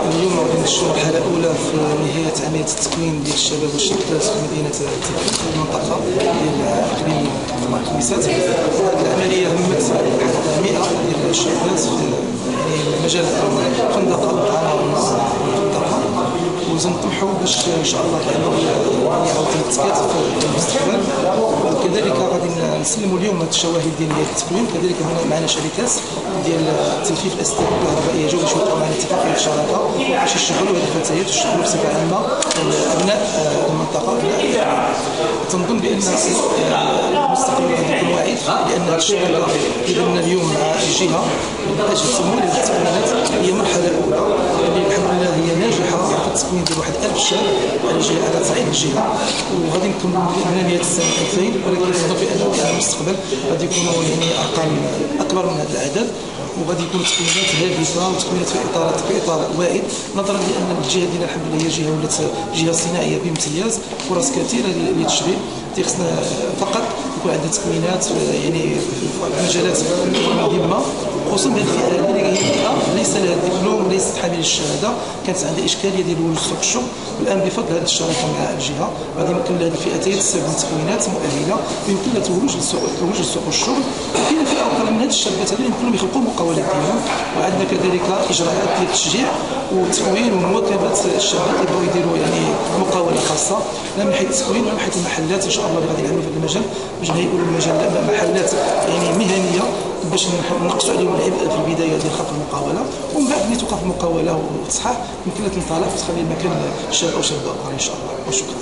اليوم نشوفوا المرحله الأولى في نهاية عمليه التكوين ديال الشباب والشابات في في المنطقة ديال أقليم الخميسات هذه العملية همت 100 ديال الشابات في يعني مجال الخندقه والتعاون الخندقه وسنطمحوا باش إن شاء الله العملية يعني عاوتاني تثبت في المستقبل. وكذلك نسلموا اليوم الشواهد ديال التكوين كذلك هنا معنا شركات ديال تلفيف الاسلاك الكهربائيه جو باش يوقعوا معنا اتفاقيه شراكه باش يشتغلوا هذه الفتيات ويشتغلوا بصفة عامة ابناء المنطقة. ابناء تنظن بأن المستقبل غادي يكون واعد لأن الشراكة اللي اليوم مع الجهة من أجل التكوينات هي مرحله اولى اللي الحمد لله هي التكوين ديال واحد 1000 شاب على جهه على صعيد الجهة. وغادي نكملوا من نهاية السنة 2000 ولكن نظن بانه في المستقبل غادي يكونوا يعني ارقام أكبر من هذا العدد. وغادي يكونوا تكوينات هادفة وتكوينات في اطار في إطار واعد نظرا لأن الجهة ديالنا الحمد لله هي جهه ولات جهة صناعية بامتياز فرص كثيرة للتشغيل خصنا فقط يكون عندنا تكوينات يعني في مجالات مهمة خصوصا بهذه الفئة اللي هي فئه ليس لها الدبلوم وليست حامل الشهادة. كانت عندها إشكالية ديال ولوج سوق الشغل والان بفضل هذه الشراكة مع الجهة. غادي يمكن لهذه الفئتين تستخدم تكوينات مؤهلة. ويمكن لها تولج لسوق لسوق الشغل. وكاين فئة أخرى من هذه الشابات هذه يمكن لهم يخلقوا مقاولات ديالهم. وعندنا كذلك إجراءات ديال التشجيع وتكوين ومواكبة الشابات اللي بغاو يديروا يعني خاصة لا من حيث التكوين ولا من حيث المحلات. إن شاء الله غادي نعملوا في هذا المجال. باش نهيئوا المجال محلات يعني مهنية. باش نقصوا عليهم العبء في البداية ديال خلق المقاولة. ومن بعد ملي توقف المقاولة وتصحح يمكن لها تنطلق وتخلي المكان شاب أو شابه أخرى إن شاء الله. وشكرا.